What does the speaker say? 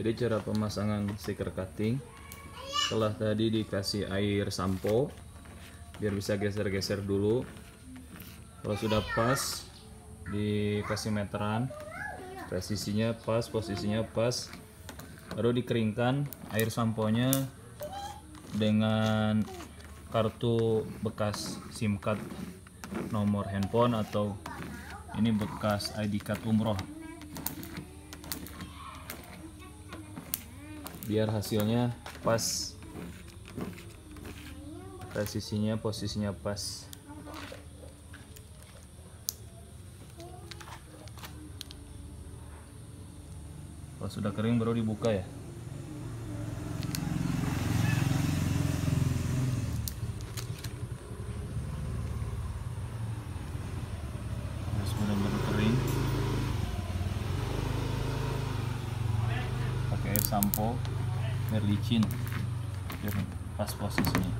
jadi cara pemasangan stiker cutting setelah tadi dikasih air sampo biar bisa geser-geser dulu. Kalau sudah pas dikasih meteran presisinya pas posisinya pas baru dikeringkan air samponya dengan kartu bekas SIM card nomor handphone atau ini bekas ID card umroh biar hasilnya pas. Presisinya posisinya pas. Kalau sudah kering baru dibuka ya? Harus sampo biar licin biar pas posisinya